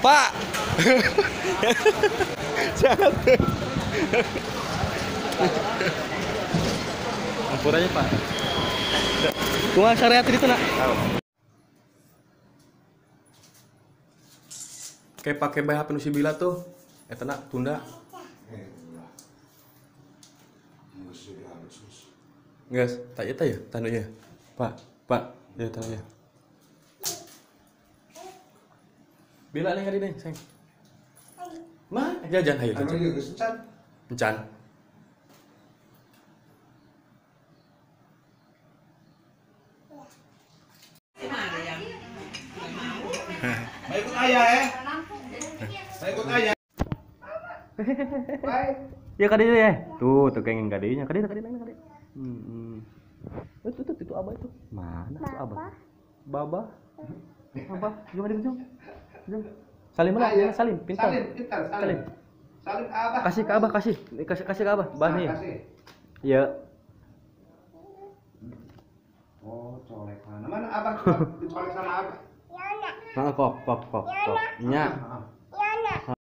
Pak. Jangan. Ampun aja, Pak. Tunggu syariat itu, Nak. Kayak pakai bayi HP Nusibila tuh. Eta nak tunda. Guys, tak ya ya, tanu ya. Pak, Pak, ya tanu ya. Bila nih hari nih, sayang. Mah, jajan ayo Anu juga secat. Encan. Mau ikut ayah ya? Mau ikut ayah. Ya kadi ya. Tuh, tuh kenging kadinya. Kadi kadi kadi kadi. Hmm. Itu tuh itu abah itu. Mana tuh abah? Baba. Abah, gimana itu, Jung? Salim lah, Ayah. salim, pintar. Salim, pintar, salim. Salim. Salim ke abah. Kasih ke abah, kasih. Kasih kasih ke abah. Bah nih. Kasih. Ya. Oh, colek mana? Mana abah? Dicolek sama abah. Nah, kok kok kok kok. Nya. Ah,